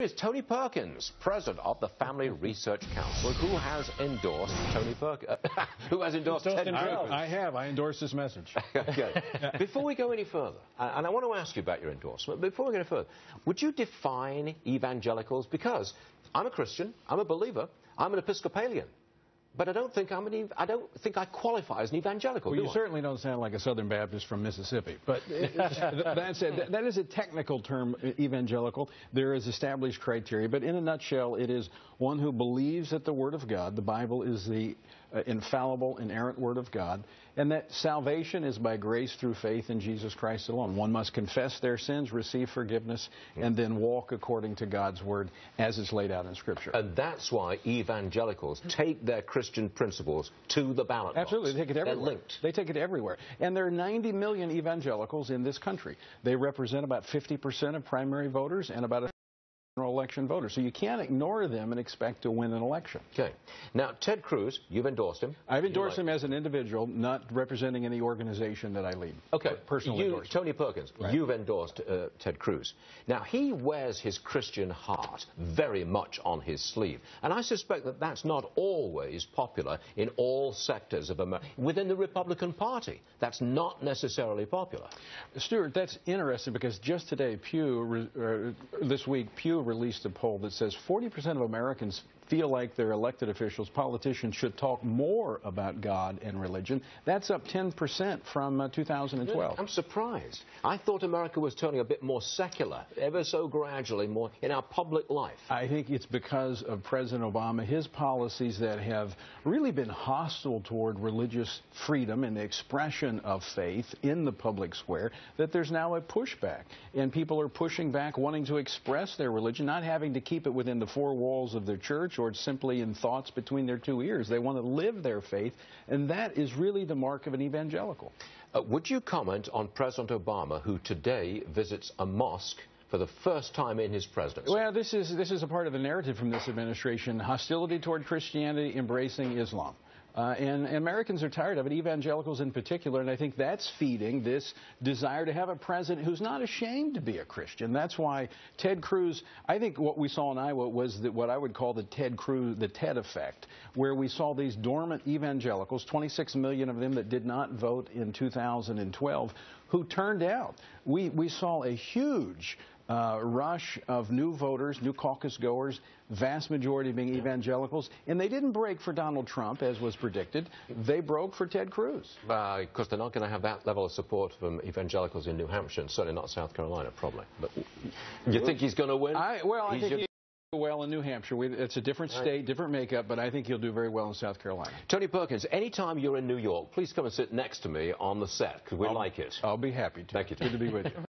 is Tony Perkins, president of the Family Research Council, who has endorsed Tony Perkins, uh, who has endorsed Ted I, Cruz. I have. I endorse this message. Before we go any further, and I want to ask you about your endorsement, before we go any further, would you define evangelicals? Because I'm a Christian, I'm a believer, I'm an Episcopalian. But I don't think I'm an, I don't think I qualify as an evangelical. Well, you I? certainly don't sound like a Southern Baptist from Mississippi. But that said, that is a technical term, evangelical. There is established criteria, but in a nutshell, it is one who believes that the Word of God, the Bible, is the uh, infallible, inerrant Word of God, and that salvation is by grace through faith in Jesus Christ alone. One must confess their sins, receive forgiveness, and then walk according to God's Word as is laid out in Scripture. And that's why evangelicals take their Christian principles to the ballot Absolutely, box. they take it everywhere. They're linked. They take it everywhere. And there are 90 million evangelicals in this country. They represent about 50% of primary voters and about a general election voters. So you can't ignore them and expect to win an election. Okay. Now, Ted Cruz, you've endorsed him. I've endorsed like him as an individual, not representing any organization that I lead. Okay. Personal you. Tony Perkins, Right. you've endorsed uh, Ted Cruz. Now, he wears his Christian heart very much on his sleeve. And I suspect that that's not always popular in all sectors of America. Within the Republican Party, that's not necessarily popular. Stuart, that's interesting because just today, Pew, uh, this week, Pew released a poll that says 40% of Americans feel like their elected officials, politicians, should talk more about God and religion. That's up 10% from uh, 2012. I'm surprised. I thought America was turning a bit more secular, ever so gradually, more in our public life. I think it's because of President Obama, his policies that have really been hostile toward religious freedom and the expression of faith in the public square, that there's now a pushback. And people are pushing back, wanting to express their religion, not having to keep it within the four walls of their church or simply in thoughts between their two ears. They want to live their faith, and that is really the mark of an evangelical. Uh, would you comment on President Obama, who today visits a mosque for the first time in his presidency? Well, this is this is a part of the narrative from this administration: hostility toward Christianity, embracing Islam. Uh, and, and Americans are tired of it, evangelicals in particular, and I think that's feeding this desire to have a president who's not ashamed to be a Christian. That's why Ted Cruz, I think what we saw in Iowa was that what I would call the Ted Cruz, the Ted effect, where we saw these dormant evangelicals, 26 million of them that did not vote in 2012, who turned out. We, we saw a huge uh, rush of new voters, new caucus goers, vast majority being evangelicals, and they didn't break for Donald Trump as was predicted. They broke for Ted Cruz. Uh, because they're not going to have that level of support from evangelicals in New Hampshire and certainly not South Carolina, probably. But you think he's going to win? I, well, I think your- he'll do well in New Hampshire. We, it's a different state, different makeup, but I think he'll do very well in South Carolina. Tony Perkins, anytime you're in New York, please come and sit next to me on the set because we like it. I'll be happy to. Thank you, Tom. Good to be with you.